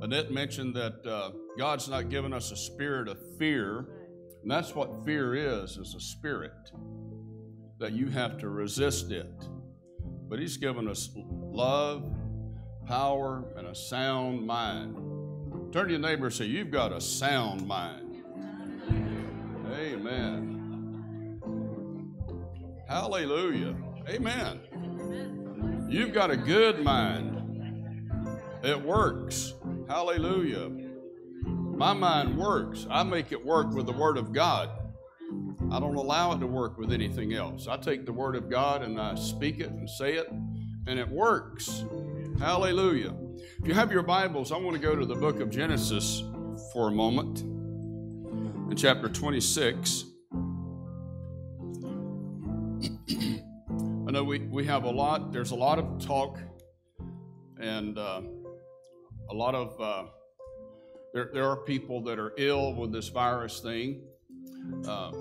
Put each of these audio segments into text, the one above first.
Annette mentioned that uh, God's not given us a spirit of fear, and that's what fear is, is a spirit that you have to resist it. But He's given us love, power, and a sound mind. Turn to your neighbor and say, You've got a sound mind. Amen. Hallelujah. Amen. You've got a good mind. It works. Hallelujah. My mind works. I make it work with the Word of God. I don't allow it to work with anything else. I take the Word of God and I speak it and say it, and it works. Hallelujah. If you have your Bibles, I want to go to the book of Genesis for a moment. In chapter 26. I know we, we have a lot, there's a lot of talk and uh, a lot of, uh, there, there are people that are ill with this virus thing. Uh,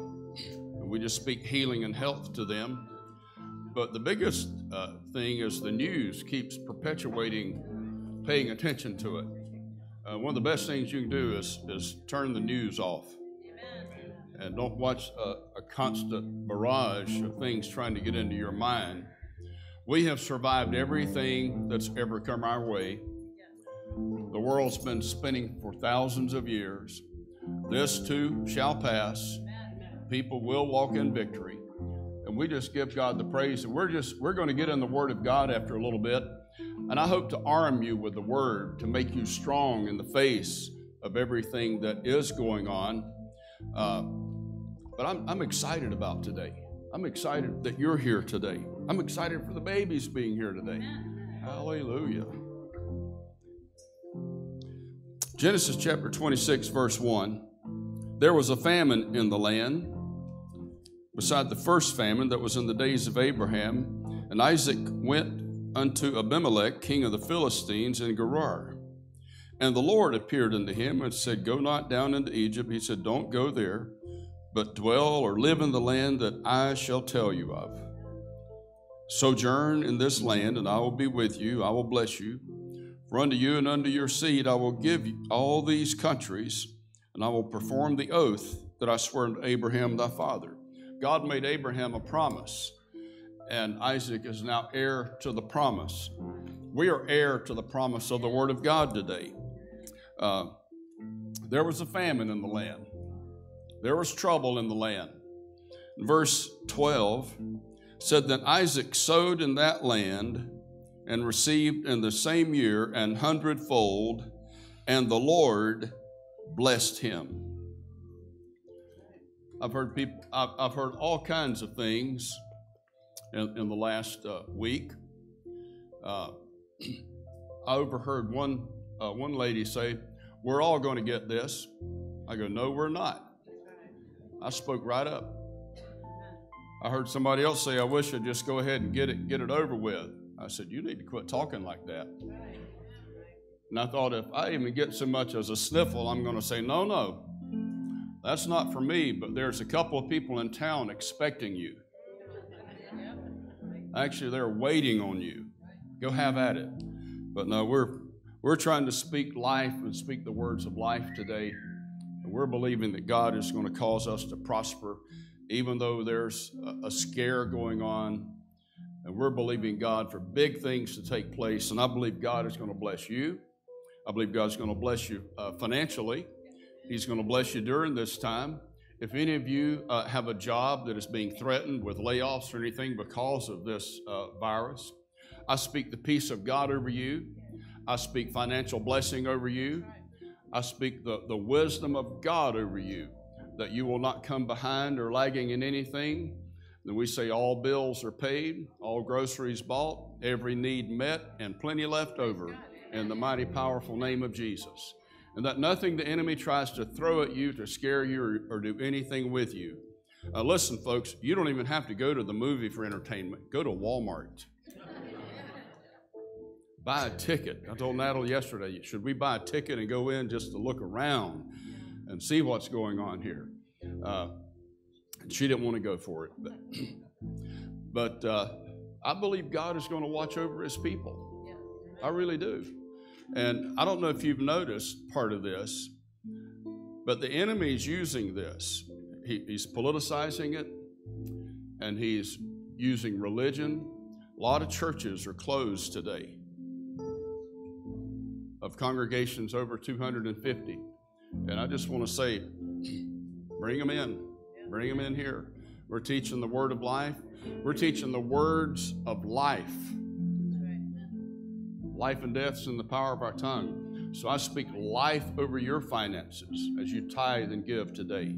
we just speak healing and health to them. But the biggest uh, thing is the news keeps perpetuating paying attention to it. Uh, one of the best things you can do is, is turn the news off. And don't watch a, a constant barrage of things trying to get into your mind. We have survived everything that's ever come our way the world's been spinning for thousands of years. This too shall pass. People will walk in victory. And we just give God the praise. And we're just we're going to get in the Word of God after a little bit. And I hope to arm you with the Word to make you strong in the face of everything that is going on. Uh, but I'm, I'm excited about today. I'm excited that you're here today. I'm excited for the babies being here today. Hallelujah. Genesis chapter 26, verse 1. There was a famine in the land, beside the first famine that was in the days of Abraham. And Isaac went unto Abimelech, king of the Philistines, in Gerar. And the Lord appeared unto him and said, Go not down into Egypt. He said, Don't go there, but dwell or live in the land that I shall tell you of. Sojourn in this land, and I will be with you. I will bless you. For unto you and unto your seed I will give all these countries, and I will perform the oath that I swore unto Abraham thy father. God made Abraham a promise, and Isaac is now heir to the promise. We are heir to the promise of the Word of God today. Uh, there was a famine in the land, there was trouble in the land. Verse 12 said that Isaac sowed in that land and received in the same year an hundredfold, and the Lord blessed him. I've heard people, I've, I've heard all kinds of things in, in the last uh, week. Uh, I overheard one, uh, one lady say, We're all going to get this. I go, No, we're not. I spoke right up. I heard somebody else say, I wish I'd just go ahead and get it, get it over with. I said, You need to quit talking like that. And I thought, if I even get so much as a sniffle, I'm going to say, No, no. That's not for me, but there's a couple of people in town expecting you. Actually, they're waiting on you. Go have at it. But no, we're we're trying to speak life and speak the words of life today. And we're believing that God is going to cause us to prosper, even though there's a scare going on and we're believing God for big things to take place. And I believe God is going to bless you. I believe God's going to bless you uh, financially. He's going to bless you during this time. If any of you uh, have a job that is being threatened with layoffs or anything because of this uh, virus, I speak the peace of God over you. I speak financial blessing over you. I speak the, the wisdom of God over you, that you will not come behind or lagging in anything, then we say all bills are paid, all groceries bought, every need met, and plenty left over in the mighty, powerful name of Jesus. And that nothing the enemy tries to throw at you to scare you or, or do anything with you. Uh, listen, folks, you don't even have to go to the movie for entertainment. Go to Walmart. buy a ticket. I told Natalie yesterday, should we buy a ticket and go in just to look around and see what's going on here? Uh, she didn't want to go for it. But, but uh, I believe God is going to watch over his people. I really do. And I don't know if you've noticed part of this, but the enemy is using this. He, he's politicizing it, and he's using religion. A lot of churches are closed today, of congregations over 250. And I just want to say, bring them in. Bring them in here. We're teaching the word of life. We're teaching the words of life. Life and death's in the power of our tongue. So I speak life over your finances as you tithe and give today.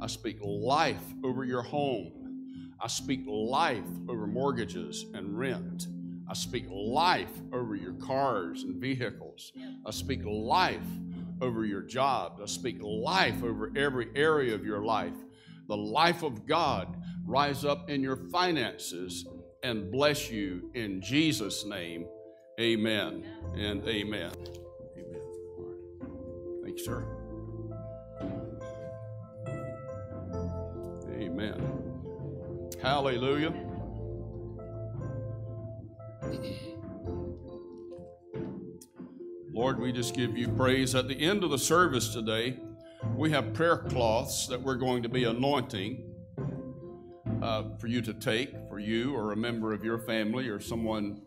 I speak life over your home. I speak life over mortgages and rent. I speak life over your cars and vehicles. I speak life over your job. I speak life over every area of your life. The life of God rise up in your finances and bless you in Jesus' name. Amen and amen. Amen. Thank you, sir. Amen. Hallelujah. Lord, we just give you praise. At the end of the service today, we have prayer cloths that we're going to be anointing uh, for you to take, for you or a member of your family or someone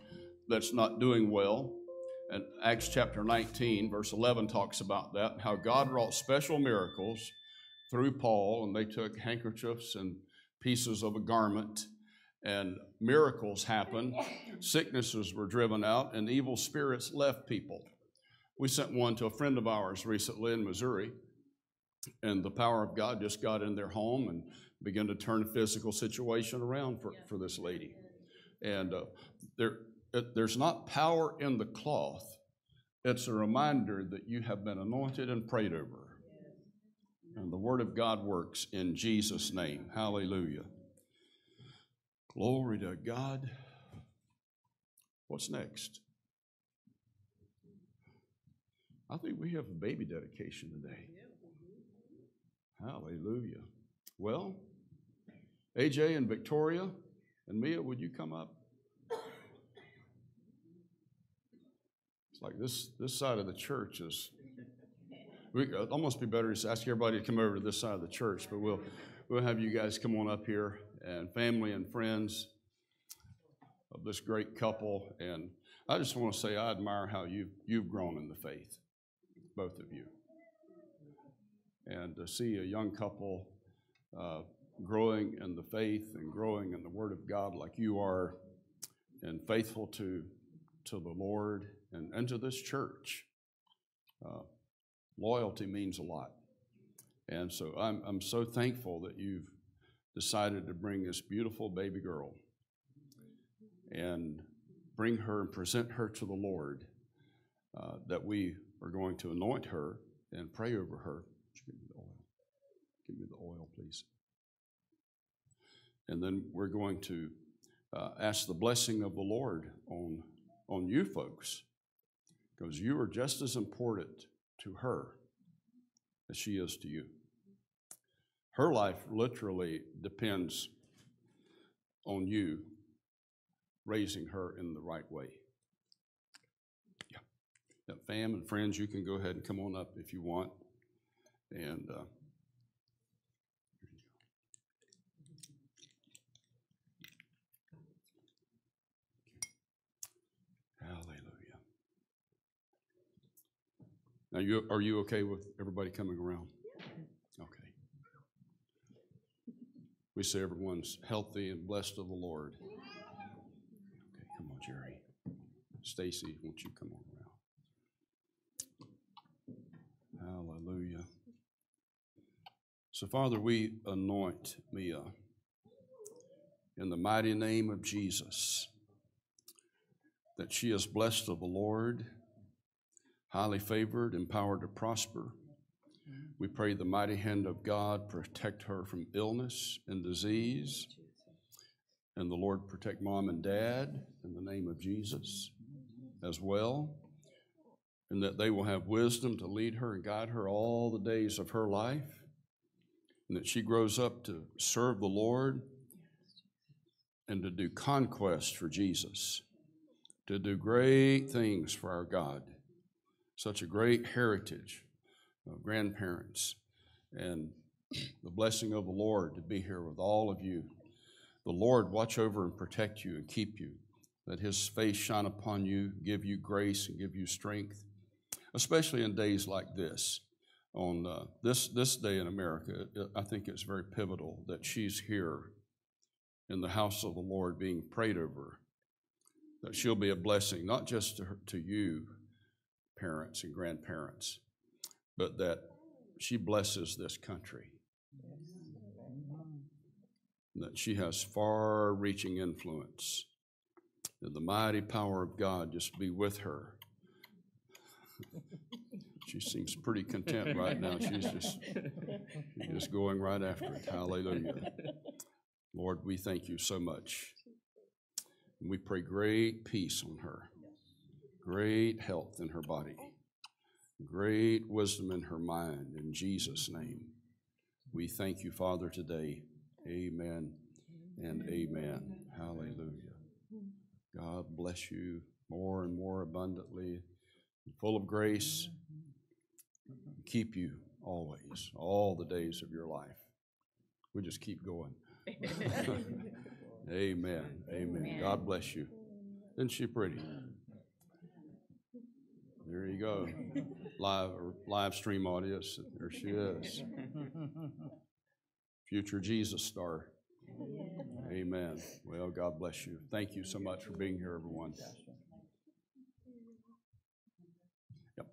that's not doing well. And Acts chapter 19, verse 11 talks about that, how God wrought special miracles through Paul, and they took handkerchiefs and pieces of a garment, and miracles happened. Sicknesses were driven out, and evil spirits left people. We sent one to a friend of ours recently in Missouri, and the power of God just got in their home and began to turn the physical situation around for, for this lady. And uh, there, it, there's not power in the cloth, it's a reminder that you have been anointed and prayed over. And the Word of God works in Jesus' name. Hallelujah. Glory to God. What's next? I think we have a baby dedication today. Hallelujah. Well, AJ and Victoria and Mia, would you come up? It's like this this side of the church is. We it'd almost be better to ask everybody to come over to this side of the church, but we'll we'll have you guys come on up here and family and friends of this great couple. And I just want to say I admire how you've you've grown in the faith, both of you. And to see a young couple uh, growing in the faith and growing in the Word of God like you are, and faithful to to the Lord and, and to this church. Uh, loyalty means a lot. And so I'm, I'm so thankful that you've decided to bring this beautiful baby girl and bring her and present her to the Lord, uh, that we are going to anoint her and pray over her. Give me the oil. Give me the oil, please. And then we're going to uh, ask the blessing of the Lord on, on you folks because you are just as important to her as she is to you. Her life literally depends on you raising her in the right way. Yeah. yeah. Fam and friends, you can go ahead and come on up if you want. And uh, Now, you, are you okay with everybody coming around? Okay. We say everyone's healthy and blessed of the Lord. Okay, come on, Jerry. Stacy, won't you come on around? Hallelujah. So, Father, we anoint Mia uh, in the mighty name of Jesus that she is blessed of the Lord highly favored, empowered to prosper. We pray the mighty hand of God protect her from illness and disease. And the Lord protect mom and dad in the name of Jesus as well. And that they will have wisdom to lead her and guide her all the days of her life. And that she grows up to serve the Lord and to do conquest for Jesus, to do great things for our God such a great heritage of grandparents, and the blessing of the Lord to be here with all of you. The Lord watch over and protect you and keep you. Let his face shine upon you, give you grace and give you strength, especially in days like this. On uh, this, this day in America, I think it's very pivotal that she's here in the house of the Lord being prayed over, that she'll be a blessing, not just to, her, to you, parents and grandparents, but that she blesses this country. That she has far reaching influence. That the mighty power of God just be with her. She seems pretty content right now. She's just, just going right after it. Hallelujah. Lord, we thank you so much. And we pray great peace on her, great health in her body, great wisdom in her mind. In Jesus' name, we thank you, Father, today. Amen and amen. Hallelujah. God bless you more and more abundantly, full of grace. Keep you always, all the days of your life. We just keep going. Amen. Amen. God bless you. Isn't she pretty? There you go. Live live stream audience. There she is. Future Jesus star. Amen. Well, God bless you. Thank you so much for being here, everyone. Yep.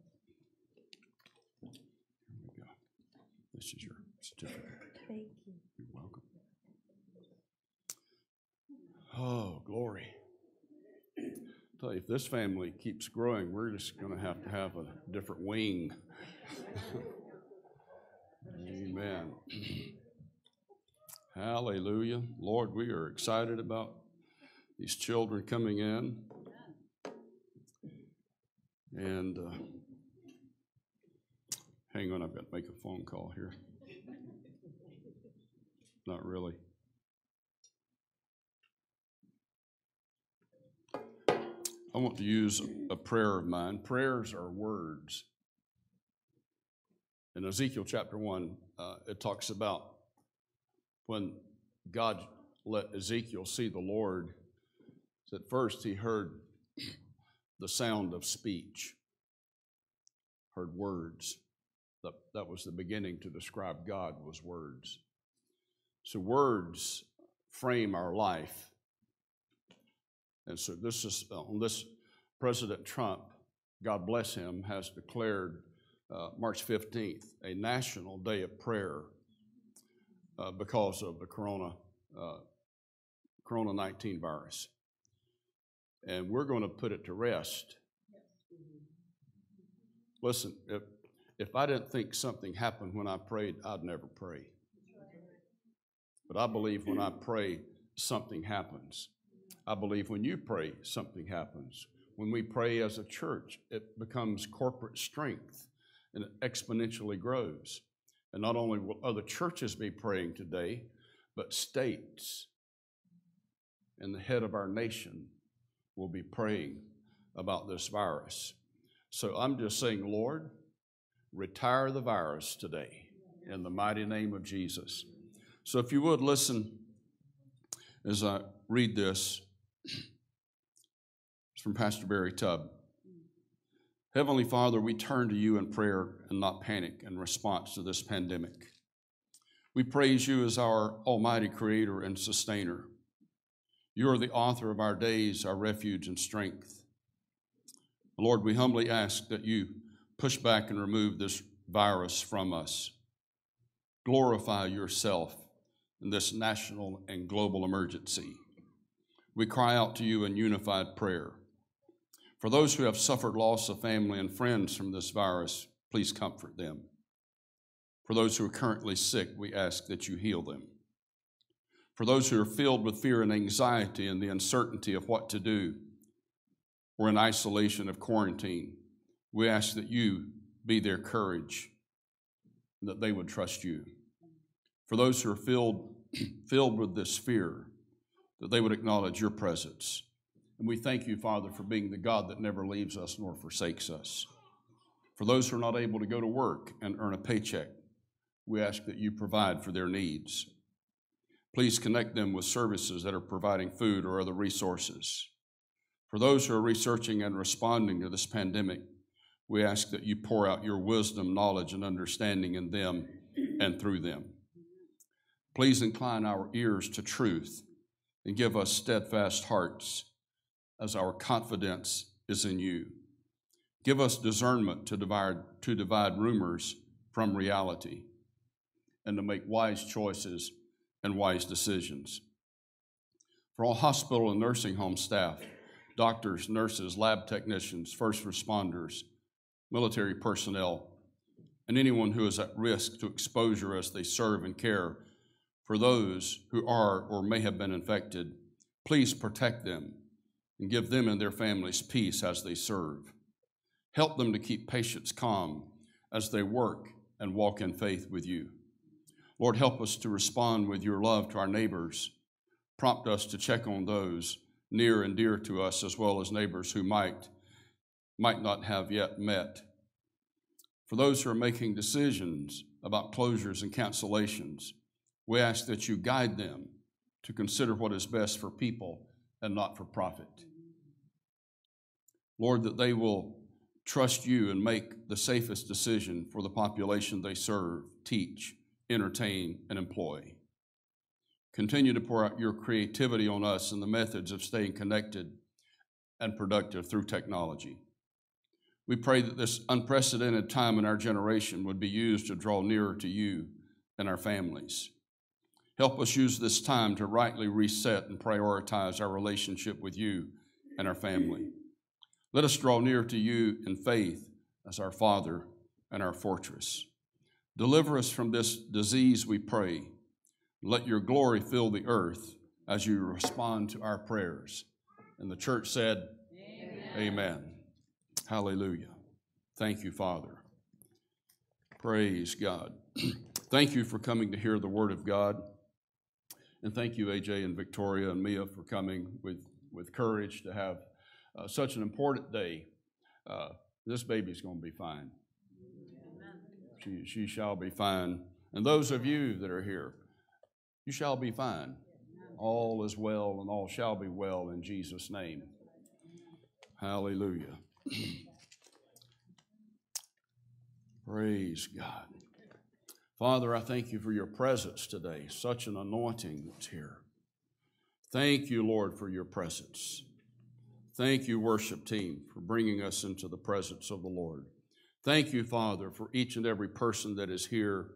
Here we go. This is your certificate. Thank you. You're welcome. Oh, glory. Tell you, if this family keeps growing, we're just going to have to have a different wing. Amen. Hallelujah. Lord, we are excited about these children coming in. And uh, hang on, I've got to make a phone call here. Not really. I want to use a prayer of mine. Prayers are words. In Ezekiel chapter 1, uh, it talks about when God let Ezekiel see the Lord, at first he heard the sound of speech, heard words. That, that was the beginning to describe God was words. So words frame our life. And so this is on this President Trump, God bless him, has declared uh, March 15th a national day of prayer uh, because of the corona uh, corona 19 virus. And we're going to put it to rest. Listen, if, if I didn't think something happened when I prayed, I'd never pray. But I believe when I pray, something happens. I believe when you pray, something happens. When we pray as a church, it becomes corporate strength and it exponentially grows. And not only will other churches be praying today, but states and the head of our nation will be praying about this virus. So I'm just saying, Lord, retire the virus today in the mighty name of Jesus. So if you would listen as I read this, it's from Pastor Barry Tubb. Heavenly Father, we turn to you in prayer and not panic in response to this pandemic. We praise you as our Almighty Creator and Sustainer. You are the author of our days, our refuge and strength. Lord, we humbly ask that you push back and remove this virus from us. Glorify yourself in this national and global emergency. We cry out to you in unified prayer. For those who have suffered loss of family and friends from this virus, please comfort them. For those who are currently sick, we ask that you heal them. For those who are filled with fear and anxiety and the uncertainty of what to do, or in isolation of quarantine, we ask that you be their courage, that they would trust you. For those who are filled, filled with this fear, that they would acknowledge your presence and we thank you, Father, for being the God that never leaves us nor forsakes us. For those who are not able to go to work and earn a paycheck, we ask that you provide for their needs. Please connect them with services that are providing food or other resources. For those who are researching and responding to this pandemic, we ask that you pour out your wisdom, knowledge, and understanding in them and through them. Please incline our ears to truth and give us steadfast hearts as our confidence is in you. Give us discernment to divide, to divide rumors from reality and to make wise choices and wise decisions. For all hospital and nursing home staff, doctors, nurses, lab technicians, first responders, military personnel, and anyone who is at risk to exposure as they serve and care for those who are or may have been infected, please protect them and give them and their families peace as they serve. Help them to keep patients calm as they work and walk in faith with you. Lord, help us to respond with your love to our neighbors. Prompt us to check on those near and dear to us, as well as neighbors who might, might not have yet met. For those who are making decisions about closures and cancellations, we ask that you guide them to consider what is best for people and not for profit. Lord, that they will trust you and make the safest decision for the population they serve, teach, entertain, and employ. Continue to pour out your creativity on us and the methods of staying connected and productive through technology. We pray that this unprecedented time in our generation would be used to draw nearer to you and our families. Help us use this time to rightly reset and prioritize our relationship with you and our family. Let us draw near to you in faith as our Father and our fortress. Deliver us from this disease, we pray. Let your glory fill the earth as you respond to our prayers. And the church said, Amen. Amen. Hallelujah. Thank you, Father. Praise God. thank you for coming to hear the word of God. And thank you, AJ and Victoria and Mia, for coming with, with courage to have uh, such an important day. Uh, this baby's going to be fine. She, she shall be fine. And those of you that are here, you shall be fine. All is well and all shall be well in Jesus' name. Hallelujah. Praise God. Father, I thank you for your presence today, such an anointing that's here. Thank you, Lord, for your presence. Thank you, worship team, for bringing us into the presence of the Lord. Thank you, Father, for each and every person that is here.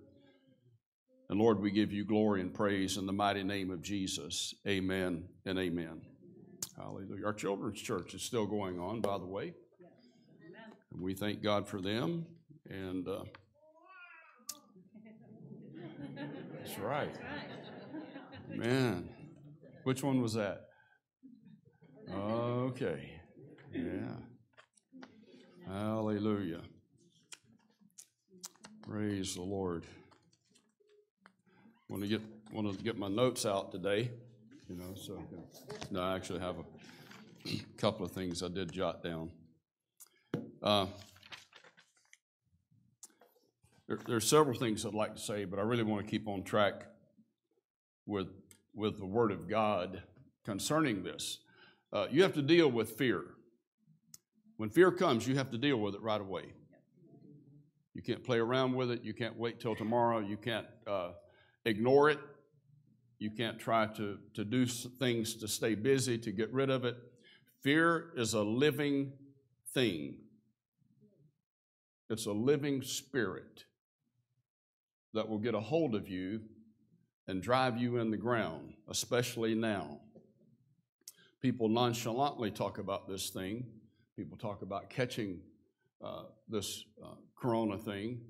And Lord, we give you glory and praise in the mighty name of Jesus. Amen and amen. Hallelujah. Our children's church is still going on, by the way. And we thank God for them. And uh, That's right. Man, which one was that? Okay. Yeah. Hallelujah. Praise the Lord. Want to get want to get my notes out today, you know. So no, I actually have a couple of things I did jot down. Uh, there, there are several things I'd like to say, but I really want to keep on track with, with the Word of God concerning this. Uh, you have to deal with fear. When fear comes, you have to deal with it right away. You can't play around with it. You can't wait till tomorrow. You can't uh, ignore it. You can't try to, to do things to stay busy, to get rid of it. Fear is a living thing, it's a living spirit that will get a hold of you and drive you in the ground, especially now. People nonchalantly talk about this thing. People talk about catching uh, this uh, corona thing,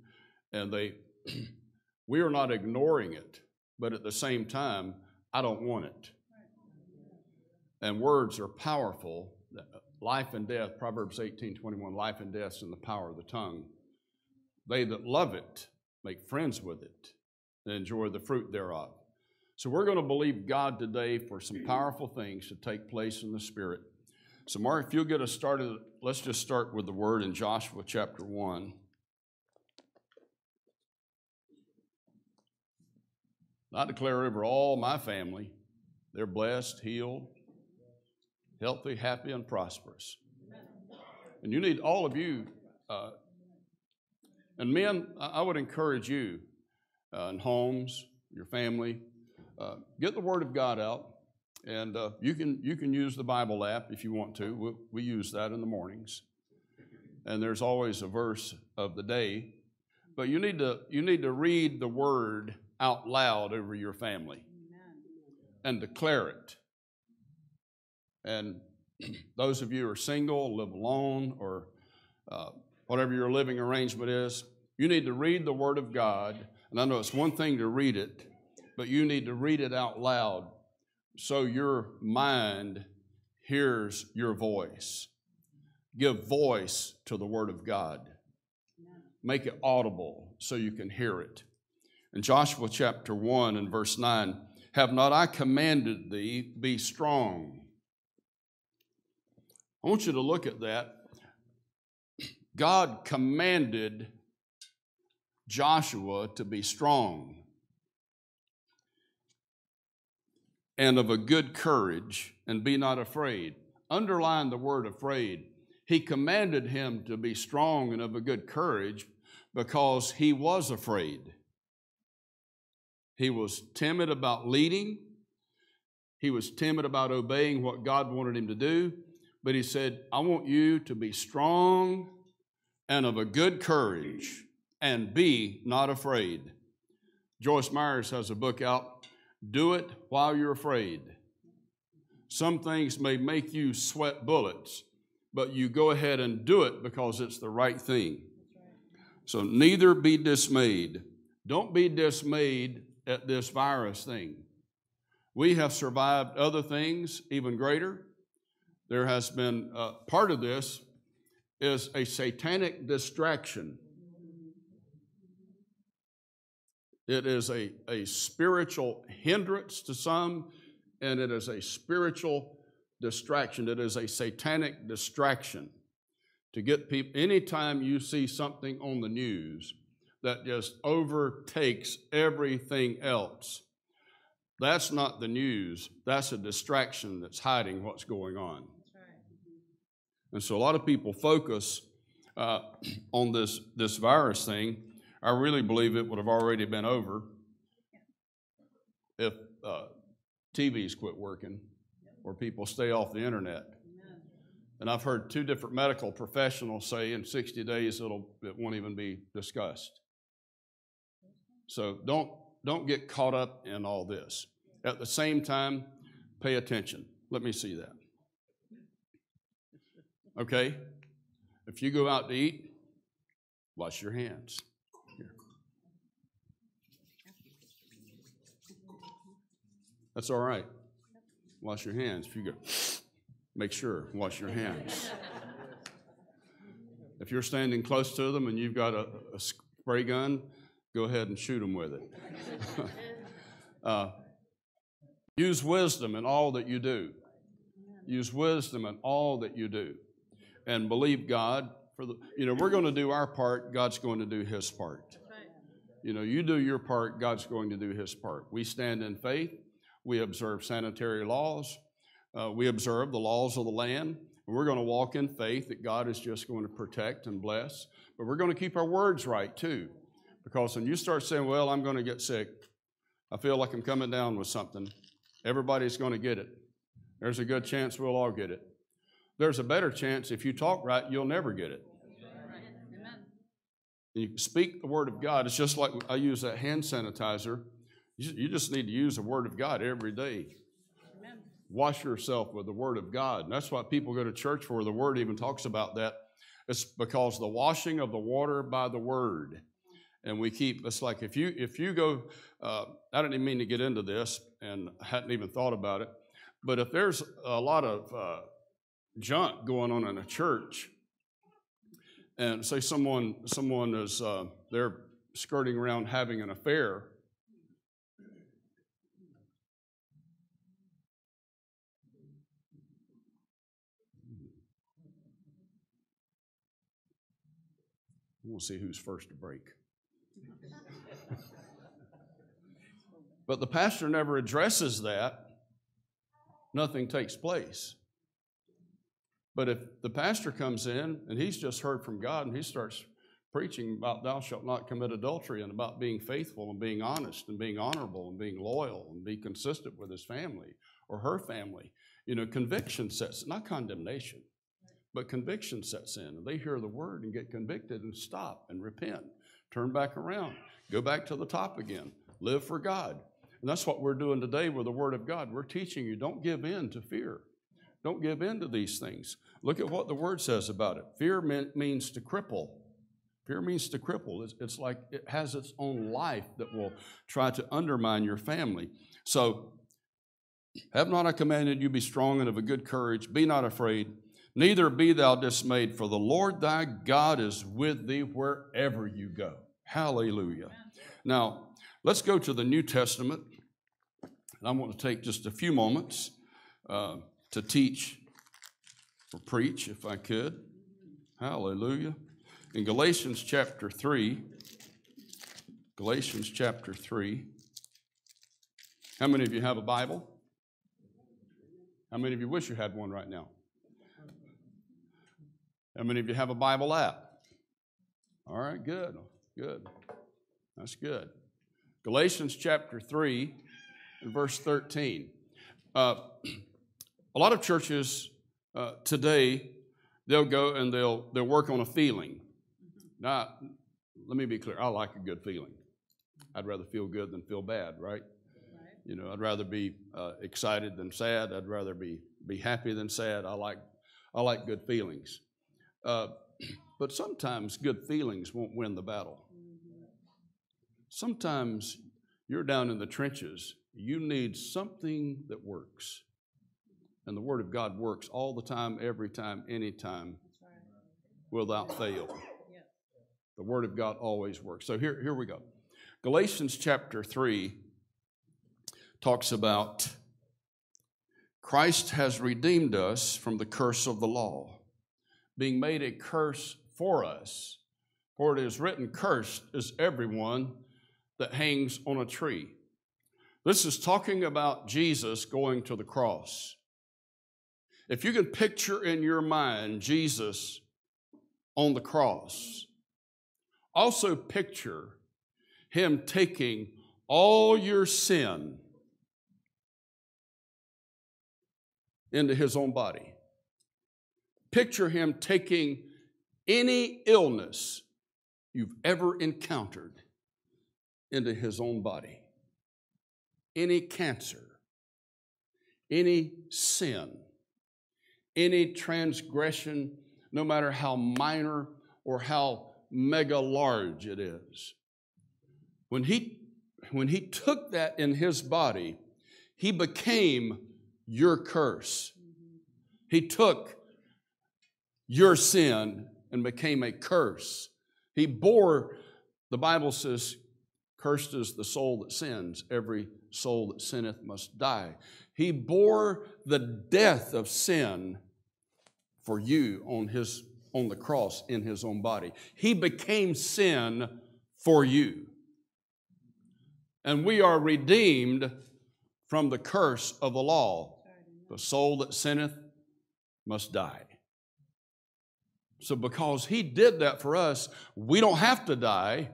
and they, we are not ignoring it, but at the same time, I don't want it. And words are powerful life and death, Proverbs 18 21, life and death is in the power of the tongue. They that love it make friends with it and enjoy the fruit thereof. So we're going to believe God today for some powerful things to take place in the Spirit. So, Mark, if you'll get us started, let's just start with the word in Joshua chapter 1. I declare over all my family, they're blessed, healed, healthy, happy, and prosperous. And you need all of you, uh, and men, I would encourage you uh, in homes, your family, uh, get the Word of God out, and uh, you can you can use the Bible app if you want to. We, we use that in the mornings, and there's always a verse of the day. But you need to you need to read the Word out loud over your family and declare it. And those of you who are single, live alone, or uh, whatever your living arrangement is, you need to read the Word of God. And I know it's one thing to read it, but you need to read it out loud so your mind hears your voice. Give voice to the Word of God. Make it audible so you can hear it. In Joshua chapter 1 and verse 9, have not I commanded thee, be strong? I want you to look at that. God commanded Joshua to be strong and of a good courage and be not afraid. Underline the word afraid. He commanded him to be strong and of a good courage because he was afraid. He was timid about leading. He was timid about obeying what God wanted him to do. But he said, I want you to be strong and of a good courage and be not afraid. Joyce Myers has a book out, Do It While You're Afraid. Some things may make you sweat bullets, but you go ahead and do it because it's the right thing. So neither be dismayed. Don't be dismayed at this virus thing. We have survived other things even greater. There has been uh, part of this is a satanic distraction. It is a, a spiritual hindrance to some, and it is a spiritual distraction. It is a satanic distraction to get people. Anytime you see something on the news that just overtakes everything else. That's not the news, that's a distraction that's hiding what's going on. And so a lot of people focus uh, on this, this virus thing. I really believe it would have already been over if uh, TVs quit working or people stay off the internet. And I've heard two different medical professionals say in 60 days it'll, it won't even be discussed. So don't, don't get caught up in all this. At the same time, pay attention. Let me see that. Okay? If you go out to eat, wash your hands. That's all right. Wash your hands. If you go, make sure, wash your hands. If you're standing close to them and you've got a, a spray gun, go ahead and shoot them with it. uh, use wisdom in all that you do. Use wisdom in all that you do. And believe God for the, you know, we're going to do our part, God's going to do his part. You know, you do your part, God's going to do his part. We stand in faith, we observe sanitary laws, uh, we observe the laws of the land, and we're going to walk in faith that God is just going to protect and bless. But we're going to keep our words right too. Because when you start saying, well, I'm going to get sick, I feel like I'm coming down with something, everybody's going to get it. There's a good chance we'll all get it. There's a better chance if you talk right, you'll never get it. You speak the word of God. It's just like I use that hand sanitizer. You just need to use the word of God every day. Wash yourself with the word of God. And that's why people go to church for. The word even talks about that. It's because the washing of the water by the word and we keep it's like if you if you go uh, i didn't even mean to get into this and hadn't even thought about it but if there's a lot of uh, junk going on in a church and say someone someone is uh, they're skirting around having an affair We'll see who's first to break. but the pastor never addresses that, nothing takes place. But if the pastor comes in and he's just heard from God and he starts preaching about thou shalt not commit adultery and about being faithful and being honest and being honorable and being loyal and be consistent with his family or her family, you know, conviction sets, not condemnation, but conviction sets in. And they hear the word and get convicted and stop and repent, turn back around, go back to the top again, live for God. And that's what we're doing today with the Word of God. We're teaching you don't give in to fear. Don't give in to these things. Look at what the Word says about it. Fear means to cripple. Fear means to cripple. It's, it's like it has its own life that will try to undermine your family. So, have not I commanded you be strong and of a good courage? Be not afraid, neither be thou dismayed, for the Lord thy God is with thee wherever you go. Hallelujah. Now, let's go to the New Testament. And I want to take just a few moments uh, to teach or preach, if I could. Hallelujah. In Galatians chapter 3, Galatians chapter 3. How many of you have a Bible? How many of you wish you had one right now? How many of you have a Bible app? All right, good, good. That's good. Galatians chapter 3 and verse 13. Uh, a lot of churches uh, today, they'll go and they'll, they'll work on a feeling. Now, let me be clear. I like a good feeling. I'd rather feel good than feel bad, right? right. You know, I'd rather be uh, excited than sad. I'd rather be be happy than sad. I like I like good feelings. Uh, but sometimes good feelings won't win the battle. Mm-hmm. Sometimes you're down in the trenches. You need something that works. And the Word of God works all the time, every time, anytime, without fail. The Word of God always works. So here, here we go. Galatians chapter 3 talks about Christ has redeemed us from the curse of the law, being made a curse for us. For it is written, Cursed is everyone that hangs on a tree. This is talking about Jesus going to the cross. If you can picture in your mind Jesus on the cross, also, picture him taking all your sin into his own body. Picture him taking any illness you've ever encountered into his own body. Any cancer, any sin, any transgression, no matter how minor or how mega large it is. When he, when he took that in his body, he became your curse. He took your sin and became a curse. He bore, the Bible says, cursed is the soul that sins. Every soul that sinneth must die. He bore the death of sin for you on his on the cross in his own body. He became sin for you. And we are redeemed from the curse of the law. The soul that sinneth must die. So, because he did that for us, we don't have to die.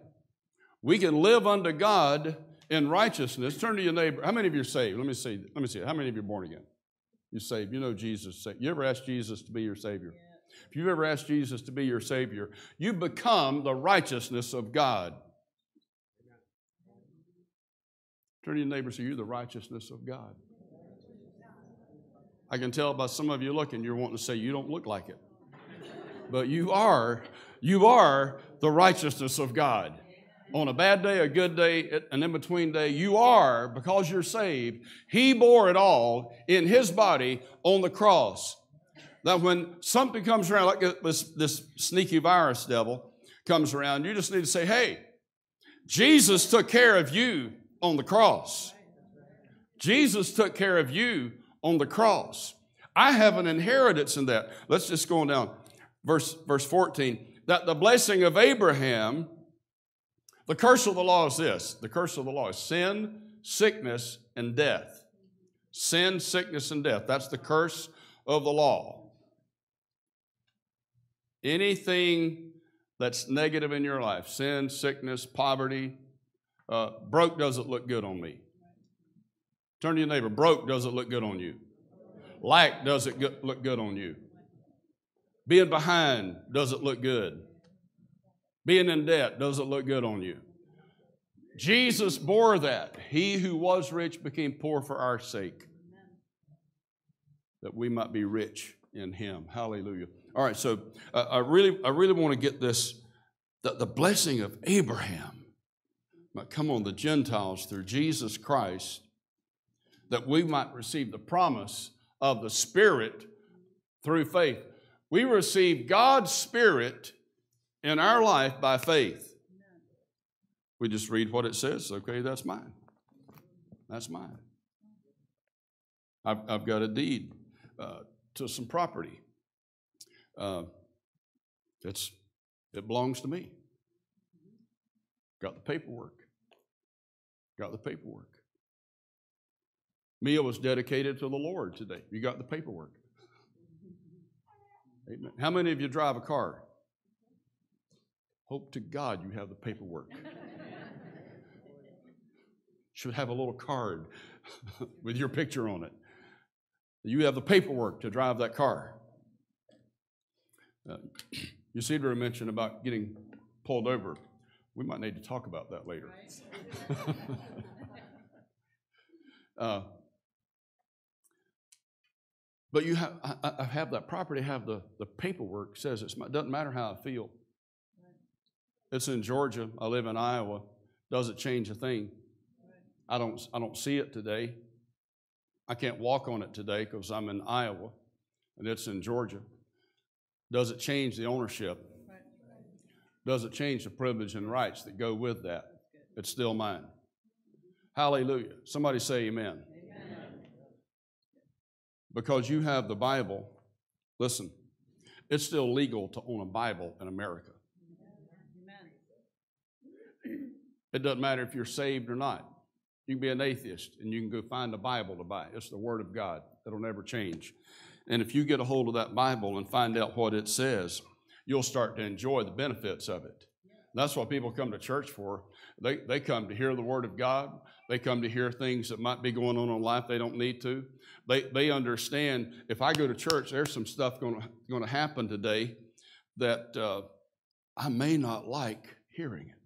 We can live unto God in righteousness. Turn to your neighbor. How many of you are saved? Let me see. Let me see. How many of you are born again? You're saved. You know Jesus. You ever asked Jesus to be your Savior? Yeah. If you've ever asked Jesus to be your Savior, you become the righteousness of God. Turn to your neighbor say, You're the righteousness of God. I can tell by some of you looking, you're wanting to say, You don't look like it. But you are, you are the righteousness of God. On a bad day, a good day, an in between day, you are, because you're saved, He bore it all in His body on the cross that when something comes around, like this, this sneaky virus devil comes around, you just need to say, hey, Jesus took care of you on the cross. Jesus took care of you on the cross. I have an inheritance in that. Let's just go on down. Verse, verse 14. That the blessing of Abraham, the curse of the law is this the curse of the law is sin, sickness, and death. Sin, sickness, and death. That's the curse of the law. Anything that's negative in your life sin, sickness, poverty, uh, broke doesn't look good on me. Turn to your neighbor. Broke doesn't look good on you. Lack doesn't look good on you. Being behind doesn't look good. Being in debt doesn't look good on you. Jesus bore that. He who was rich became poor for our sake, that we might be rich in him. Hallelujah. All right, so uh, I really, I really want to get this the, the blessing of Abraham might come on the Gentiles through Jesus Christ, that we might receive the promise of the Spirit through faith. We receive God's Spirit in our life by faith. We just read what it says. Okay, that's mine. That's mine. I've, I've got a deed uh, to some property. Uh, it's, it belongs to me. Got the paperwork. Got the paperwork. Meal was dedicated to the Lord today. You got the paperwork. Amen. How many of you drive a car? Hope to God you have the paperwork. Should have a little card with your picture on it. You have the paperwork to drive that car. You Uh, Isidro mentioned about getting pulled over. We might need to talk about that later. uh, but you have, I, I, have that property, have the, the paperwork says it's, it doesn't matter how I feel. It's in Georgia. I live in Iowa. Doesn't change a thing. I don't, I don't see it today. I can't walk on it today because I'm in Iowa and it's in Georgia. Does it change the ownership? Does it change the privilege and rights that go with that? It's still mine. Hallelujah. Somebody say amen. amen. Because you have the Bible, listen, it's still legal to own a Bible in America. It doesn't matter if you're saved or not. You can be an atheist and you can go find a Bible to buy. It's the Word of God, it'll never change. And if you get a hold of that Bible and find out what it says, you'll start to enjoy the benefits of it. That's what people come to church for. They, they come to hear the Word of God. They come to hear things that might be going on in life they don't need to. They, they understand if I go to church, there's some stuff going to happen today that uh, I may not like hearing it.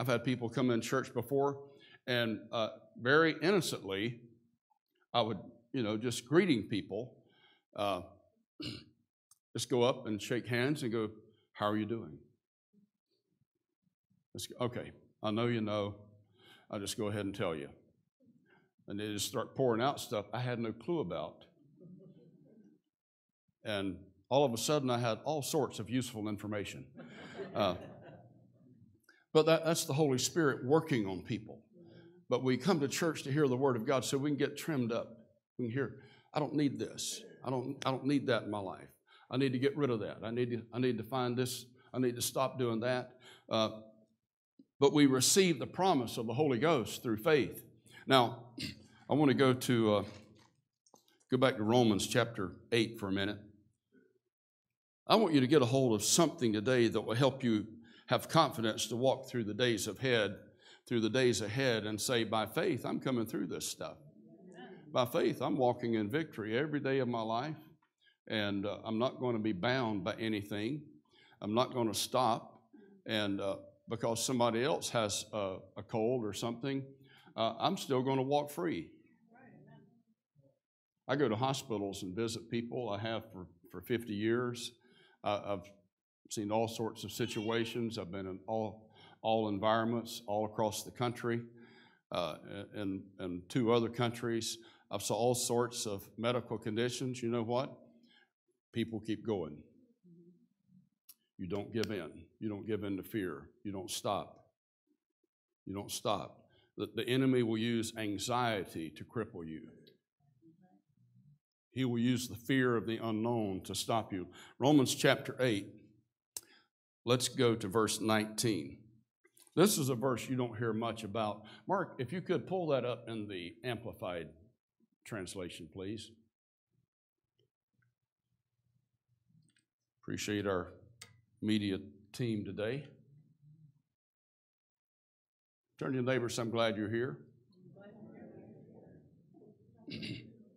I've had people come in church before, and uh, very innocently, I would, you know, just greeting people, uh, just go up and shake hands and go, How are you doing? Go, okay, I know you know. I'll just go ahead and tell you. And they just start pouring out stuff I had no clue about. And all of a sudden, I had all sorts of useful information. Uh, but that, that's the Holy Spirit working on people. But we come to church to hear the Word of God so we can get trimmed up. We can hear, I don't need this. I don't, I don't need that in my life. I need to get rid of that. I need to, I need to find this. I need to stop doing that. Uh, but we receive the promise of the Holy Ghost through faith. Now, I want to go to uh, go back to Romans chapter 8 for a minute. I want you to get a hold of something today that will help you have confidence to walk through the days ahead, through the days ahead, and say, by faith, I'm coming through this stuff. By faith, I'm walking in victory every day of my life, and uh, I'm not going to be bound by anything. I'm not going to stop, and uh, because somebody else has a, a cold or something, uh, I'm still going to walk free. I go to hospitals and visit people. I have for, for 50 years. Uh, I've seen all sorts of situations. I've been in all, all environments all across the country uh, and, and two other countries. I've saw all sorts of medical conditions. You know what? People keep going. You don't give in. You don't give in to fear. You don't stop. You don't stop. The, the enemy will use anxiety to cripple you. He will use the fear of the unknown to stop you. Romans chapter 8 Let's go to verse 19. This is a verse you don't hear much about. Mark, if you could pull that up in the Amplified translation, please. Appreciate our media team today. Turn to your neighbor, I'm glad you're here.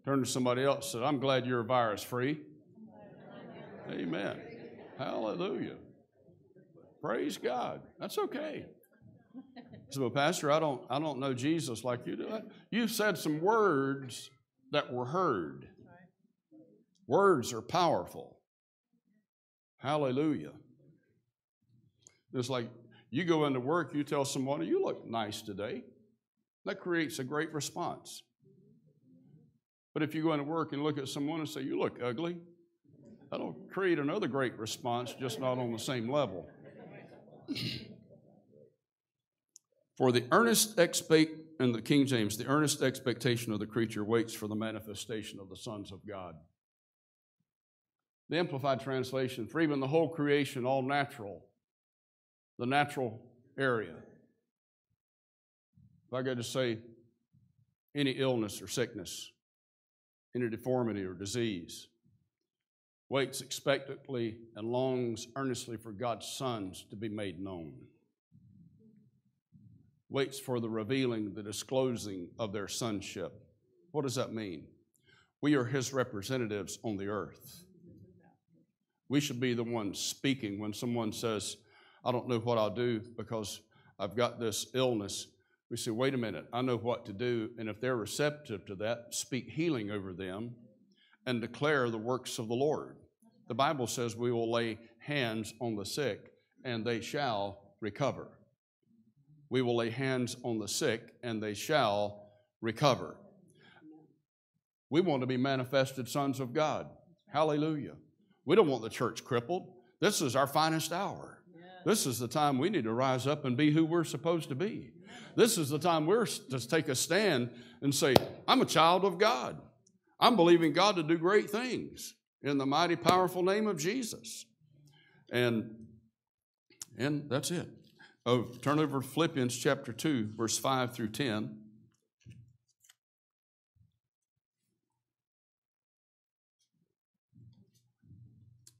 Turn to somebody else, say, I'm glad you're virus free. Amen. Hallelujah. Praise God. That's okay. So, well, Pastor, I don't, I don't know Jesus like you do. You've said some words that were heard. Words are powerful. Hallelujah. It's like you go into work, you tell someone, you look nice today. That creates a great response. But if you go into work and look at someone and say, you look ugly, that'll create another great response, just not on the same level. For the earnest expect in the King James, the earnest expectation of the creature waits for the manifestation of the sons of God. The Amplified Translation, for even the whole creation, all natural, the natural area. If I got to say any illness or sickness, any deformity or disease, waits expectantly and longs earnestly for God's sons to be made known. Waits for the revealing, the disclosing of their sonship. What does that mean? We are His representatives on the earth. We should be the ones speaking when someone says, I don't know what I'll do because I've got this illness. We say, wait a minute, I know what to do. And if they're receptive to that, speak healing over them and declare the works of the Lord. The Bible says we will lay hands on the sick and they shall recover. We will lay hands on the sick and they shall recover. We want to be manifested sons of God. Hallelujah. We don't want the church crippled. This is our finest hour. This is the time we need to rise up and be who we're supposed to be. This is the time we're to take a stand and say, I'm a child of God. I'm believing God to do great things in the mighty, powerful name of Jesus. And, and that's it. Oh, turn over to Philippians chapter 2, verse 5 through 10.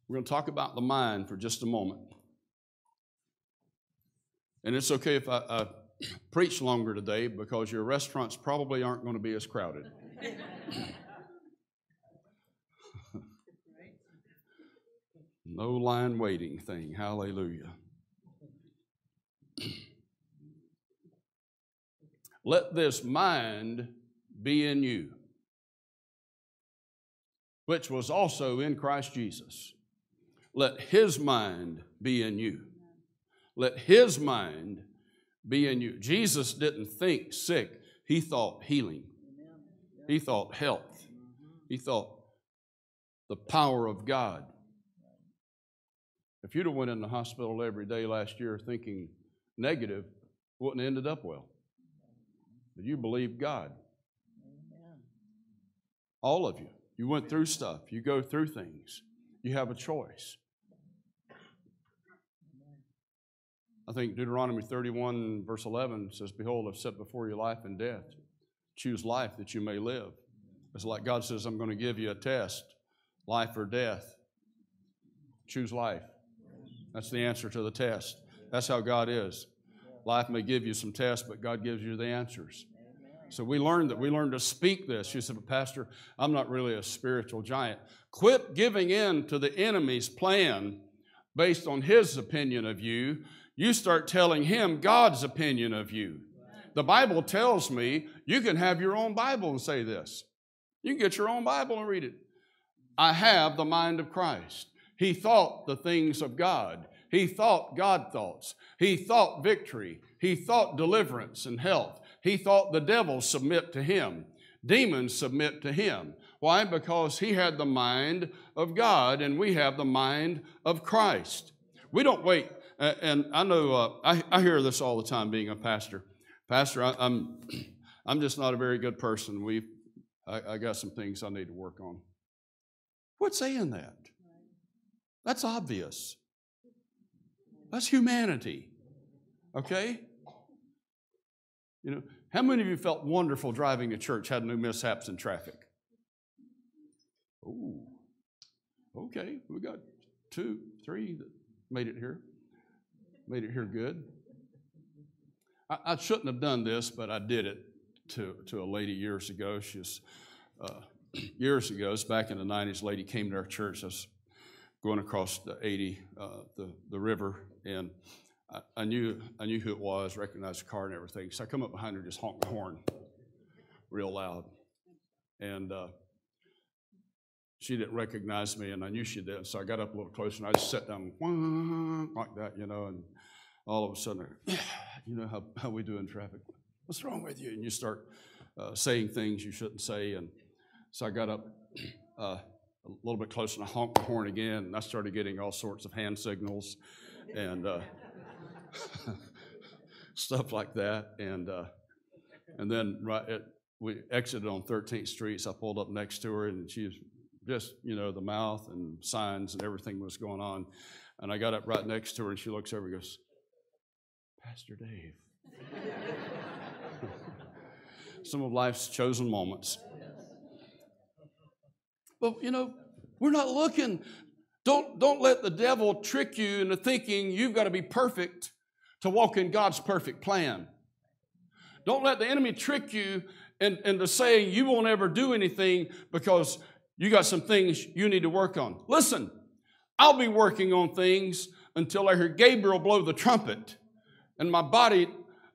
We're going to talk about the mind for just a moment. And it's okay if I, I preach longer today because your restaurants probably aren't going to be as crowded. no line waiting thing. Hallelujah. Let this mind be in you, which was also in Christ Jesus. Let his mind be in you let his mind be in you. Jesus didn't think sick, he thought healing, he thought health, he thought the power of God. If you'd have went in the hospital every day last year thinking negative, wouldn't have ended up well. But you believed God. All of you. You went through stuff. You go through things. You have a choice. I think Deuteronomy 31, verse 11 says, Behold, I've set before you life and death. Choose life that you may live. It's like God says, I'm going to give you a test life or death. Choose life. That's the answer to the test. That's how God is. Life may give you some tests, but God gives you the answers. So we learned that we learned to speak this. You said, but Pastor, I'm not really a spiritual giant. Quit giving in to the enemy's plan based on his opinion of you you start telling him God's opinion of you. The Bible tells me you can have your own Bible and say this. You can get your own Bible and read it. I have the mind of Christ. He thought the things of God. He thought God thoughts. He thought victory. He thought deliverance and health. He thought the devils submit to him. Demons submit to him. Why? Because he had the mind of God and we have the mind of Christ. We don't wait and I know uh, I, I, hear this all the time being a pastor. Pastor, I, am I'm, I'm just not a very good person. We, I, I got some things I need to work on. What's saying that? That's obvious. That's humanity. Okay? You know, how many of you felt wonderful driving to church, had no mishaps in traffic? Oh, okay. We got two, three that made it here. Made it here good. I, I shouldn't have done this, but I did it to, to a lady years ago. She was, uh, years ago, it's back in the 90s, lady came to our church. I was going across the 80, uh, the, the river, and I, I, knew, I knew who it was, recognized the car and everything. So I come up behind her, just honk the horn real loud. And uh, she didn't recognize me, and I knew she didn't. So I got up a little closer, and I just sat down like that, you know, and all of a sudden, you know how, how we do in traffic. What's wrong with you? And you start uh, saying things you shouldn't say. And so I got up uh, a little bit closer and I honked the horn again. And I started getting all sorts of hand signals and uh, stuff like that. And, uh, and then right at, we exited on 13th Street. So I pulled up next to her and she was just, you know, the mouth and signs and everything was going on. And I got up right next to her and she looks over and goes, Pastor Dave. Some of life's chosen moments. But you know, we're not looking. Don't, don't let the devil trick you into thinking you've got to be perfect to walk in God's perfect plan. Don't let the enemy trick you into saying you won't ever do anything because you got some things you need to work on. Listen, I'll be working on things until I hear Gabriel blow the trumpet and my body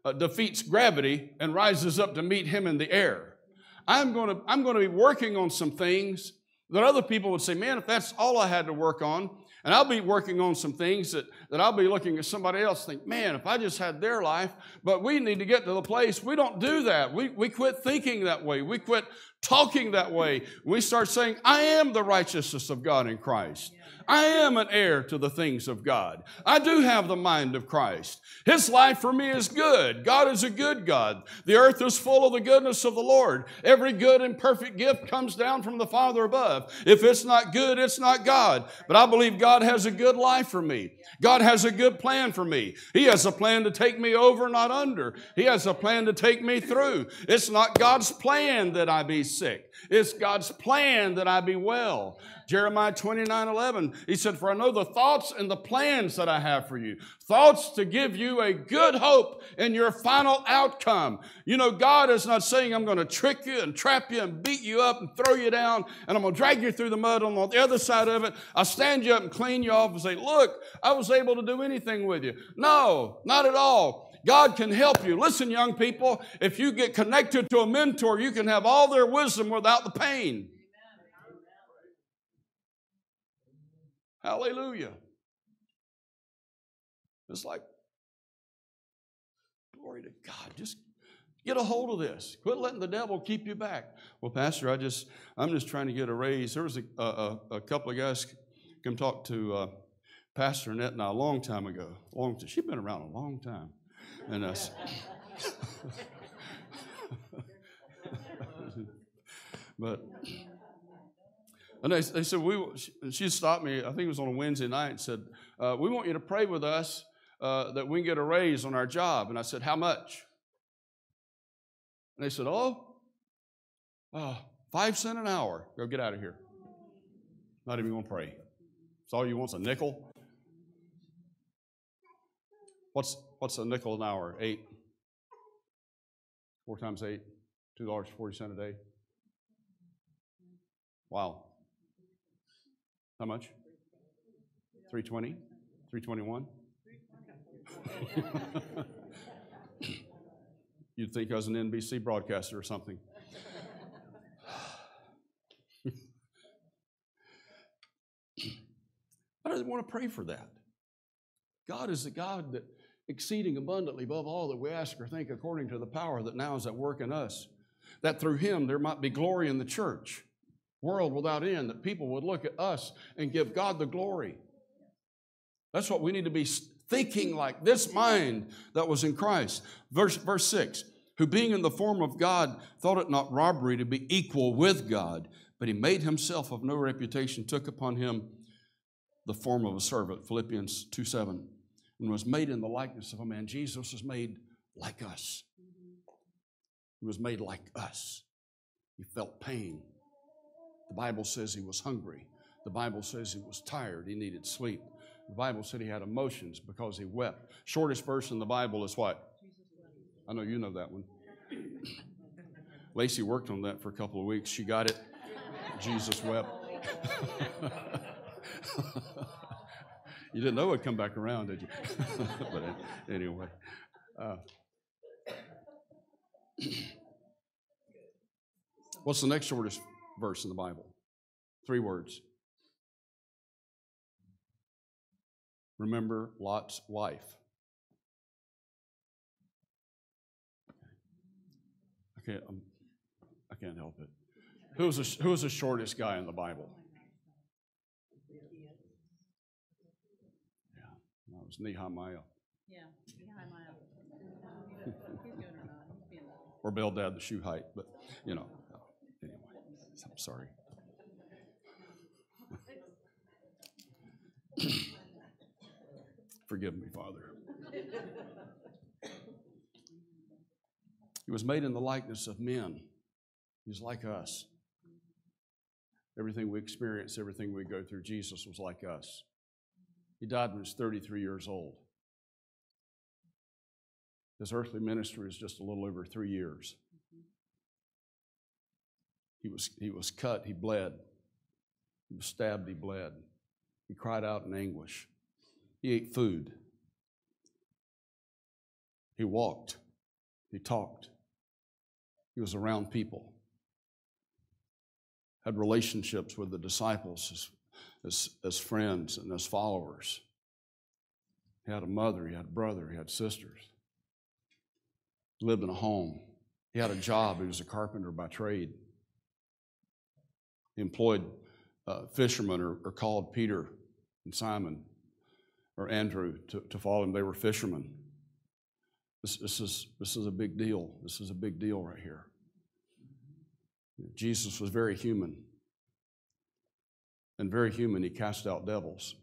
uh, defeats gravity and rises up to meet him in the air. I'm going to I'm going to be working on some things that other people would say, man, if that's all I had to work on, and I'll be working on some things that, that I'll be looking at somebody else think, man, if I just had their life, but we need to get to the place we don't do that. We, we quit thinking that way. We quit talking that way. We start saying, I am the righteousness of God in Christ. I am an heir to the things of God. I do have the mind of Christ. His life for me is good. God is a good God. The earth is full of the goodness of the Lord. Every good and perfect gift comes down from the Father above. If it's not good, it's not God. But I believe God has a good life for me. God has a good plan for me. He has a plan to take me over, not under. He has a plan to take me through. It's not God's plan that I be sick. It's God's plan that I be well. Jeremiah 29 11, he said, For I know the thoughts and the plans that I have for you. Thoughts to give you a good hope in your final outcome. You know, God is not saying, I'm going to trick you and trap you and beat you up and throw you down and I'm going to drag you through the mud. On the other side of it, I'll stand you up and clean you off and say, Look, I was able to do anything with you. No, not at all. God can help you. Listen, young people, if you get connected to a mentor, you can have all their wisdom without the pain. Hallelujah. It's like, glory to God. Just get a hold of this. Quit letting the devil keep you back. Well, Pastor, I just, I'm just trying to get a raise. There was a, a, a couple of guys come talk to uh, Pastor Annette and I a long time ago. Long time. She's been around a long time. And us. but and they, they said, we, she stopped me, I think it was on a Wednesday night, and said, uh, We want you to pray with us uh, that we can get a raise on our job. And I said, How much? And they said, Oh, uh, five cent an hour. Go get out of here. Not even going to pray. It's all you want's a nickel. What's, what's a nickel an hour? Eight. Four times eight. $2.40 a day. Wow. How much? 320? 321? You'd think I was an NBC broadcaster or something. I don't want to pray for that. God is the God that exceeding abundantly above all that we ask or think according to the power that now is at work in us, that through him there might be glory in the church world without end, that people would look at us and give God the glory. That's what we need to be thinking like this mind that was in Christ. Verse, verse 6 Who being in the form of God thought it not robbery to be equal with God, but he made himself of no reputation, took upon him the form of a servant. Philippians 2 7. And was made in the likeness of a man. Jesus was made like us. He was made like us. He felt pain. The Bible says he was hungry. The Bible says he was tired. He needed sleep. The Bible said he had emotions because he wept. Shortest verse in the Bible is what? I know you know that one. Lacey worked on that for a couple of weeks. She got it. Jesus wept. you didn't know it'd come back around, did you? but anyway. Uh, what's the next shortest verse in the Bible? Three words. Remember Lot's wife. I can't, um, I can't help it. Who was, the, who was the shortest guy in the Bible? Yeah, that was Nehemiah. Yeah, Nehemiah. Or not, he's being. Or Bildad the Shuhite, but you know, anyway, I'm sorry. Forgive me, Father. He was made in the likeness of men. He's like us. Everything we experience, everything we go through, Jesus was like us. He died when he was 33 years old. His earthly ministry was just a little over three years. Mm-hmm. He was, he was cut, he bled. He was stabbed, he bled. He cried out in anguish. He ate food. He walked. He talked. He was around people. Had relationships with the disciples as, as, friends and as followers. He had a mother, he had a brother, he had sisters. He lived in a home. He had a job. He was a carpenter by trade. He employed uh, fishermen or, or called Peter and Simon or Andrew to, to follow him. They were fishermen. This, this, is, this is a big deal. This is a big deal right here. Jesus was very human. And very human, he cast out devils.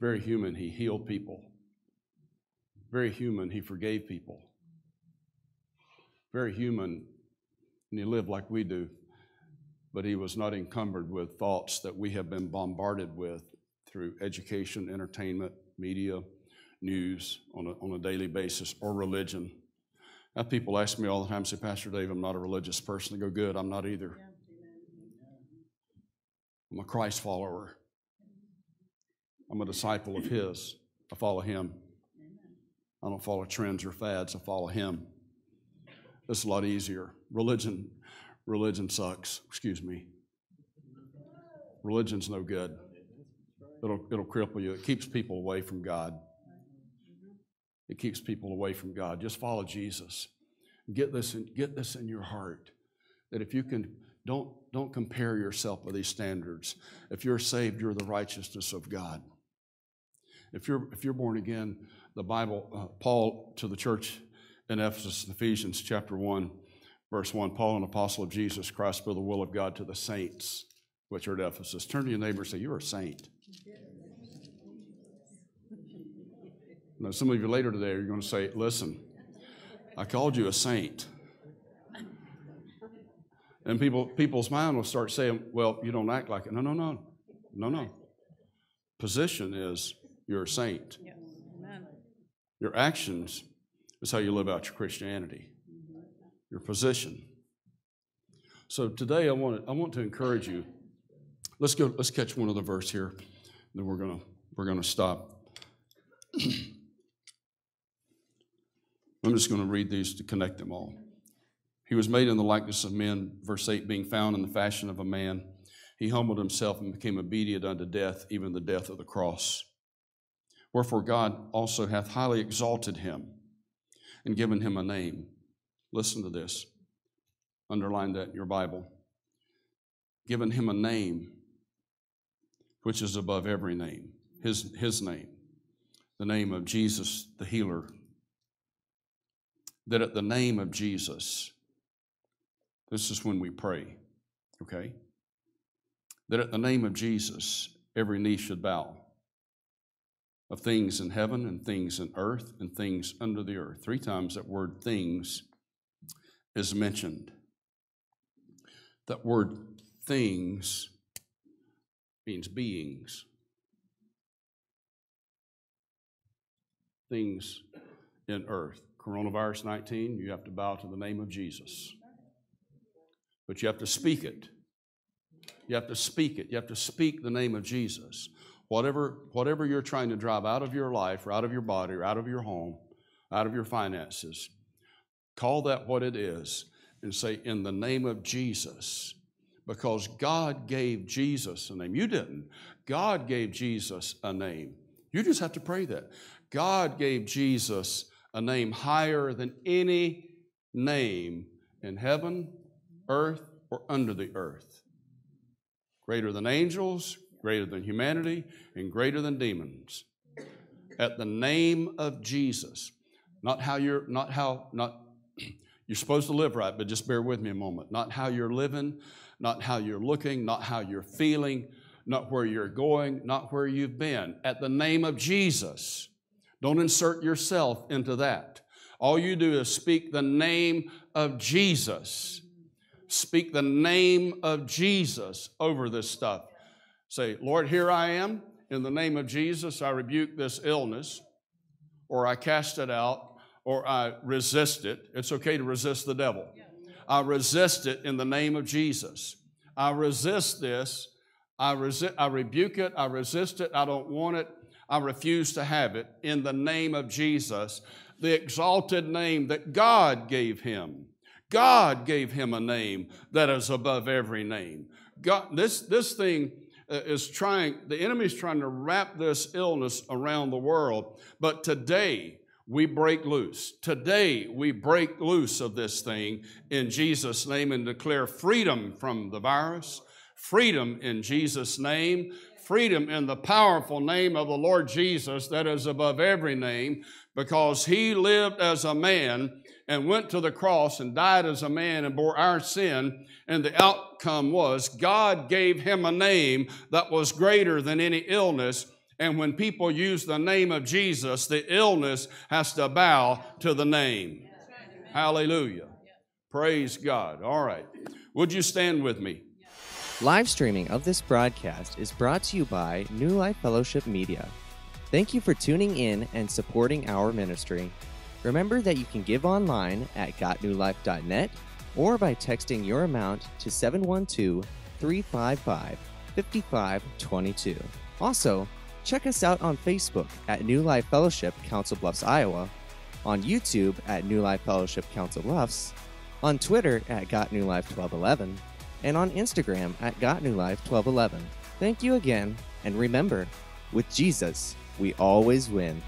Very human, he healed people. Very human, he forgave people. Very human, and he lived like we do, but he was not encumbered with thoughts that we have been bombarded with through education, entertainment, media, news on a, on a daily basis, or religion. Now, people ask me all the time, say, Pastor Dave, I'm not a religious person. They go, Good, I'm not either. I'm a Christ follower. I'm a disciple of His. I follow Him. I don't follow trends or fads. I follow Him. It's a lot easier. Religion, religion sucks. Excuse me. Religion's no good. It'll, it'll cripple you. It keeps people away from God. It keeps people away from God. Just follow Jesus. Get this in, get this in your heart that if you can, don't, don't compare yourself with these standards. If you're saved, you're the righteousness of God. If you're, if you're born again, the Bible, uh, Paul to the church in Ephesus, Ephesians chapter 1, verse 1, Paul, an apostle of Jesus Christ, by the will of God to the saints which are at Ephesus. Turn to your neighbor and say, You're a saint. Now, some of you later today are going to say, Listen, I called you a saint. And people, people's mind will start saying, Well, you don't act like it. No, no, no. No, no. Position is you're a saint. Yes. Your actions is how you live out your Christianity, your position. So today I want to, I want to encourage you. Let's go, let's catch one other verse here, then we're gonna we're gonna stop. I'm just going to read these to connect them all. He was made in the likeness of men, verse 8, being found in the fashion of a man. He humbled himself and became obedient unto death, even the death of the cross. Wherefore God also hath highly exalted him and given him a name. Listen to this. Underline that in your Bible. Given him a name which is above every name, his, his name, the name of Jesus, the healer. That at the name of Jesus, this is when we pray, okay? That at the name of Jesus, every knee should bow of things in heaven and things in earth and things under the earth. Three times that word things is mentioned. That word things means beings. Things in earth. Coronavirus 19, you have to bow to the name of Jesus. But you have to speak it. You have to speak it. You have to speak the name of Jesus. Whatever, whatever you're trying to drive out of your life, or out of your body, or out of your home, out of your finances, call that what it is and say, In the name of Jesus. Because God gave Jesus a name. You didn't. God gave Jesus a name. You just have to pray that. God gave Jesus a name higher than any name in heaven, earth, or under the earth. Greater than angels, greater than humanity, and greater than demons. At the name of Jesus. Not how you're, not how, not, you're supposed to live right, but just bear with me a moment. Not how you're living, not how you're looking, not how you're feeling, not where you're going, not where you've been. At the name of Jesus. Don't insert yourself into that. All you do is speak the name of Jesus. Speak the name of Jesus over this stuff. Say, Lord, here I am. In the name of Jesus, I rebuke this illness, or I cast it out, or I resist it. It's okay to resist the devil. I resist it in the name of Jesus. I resist this. I, resi- I rebuke it. I resist it. I don't want it. I refuse to have it in the name of Jesus, the exalted name that God gave him. God gave him a name that is above every name. God, this, this thing uh, is trying, the enemy is trying to wrap this illness around the world. But today, we break loose. Today, we break loose of this thing in Jesus' name and declare freedom from the virus, freedom in Jesus' name, freedom in the powerful name of the Lord Jesus that is above every name, because he lived as a man and went to the cross and died as a man and bore our sin. And the outcome was God gave him a name that was greater than any illness. And when people use the name of Jesus, the illness has to bow to the name. Hallelujah. Praise God. All right. Would you stand with me? Live streaming of this broadcast is brought to you by New Life Fellowship Media. Thank you for tuning in and supporting our ministry. Remember that you can give online at gotnewlife.net or by texting your amount to 712 355 5522. Also, check us out on Facebook at New Life Fellowship Council Bluffs, Iowa, on YouTube at New Life Fellowship Council Bluffs, on Twitter at Got New Life 1211, and on Instagram at Got New Life 1211. Thank you again, and remember, with Jesus, we always win.